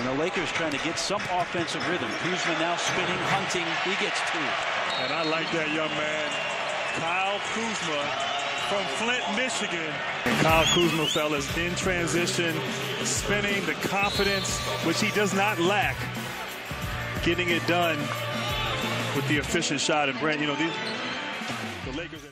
And the Lakers trying to get some offensive rhythm. Kuzma now spinning, hunting. He gets two. And I like that young man, Kyle Kuzma from Flint, Michigan. And Kyle Kuzma, fellas, in transition, spinning, the confidence, which he does not lack, getting it done with the efficient shot. And Brent, you know, these, the Lakers.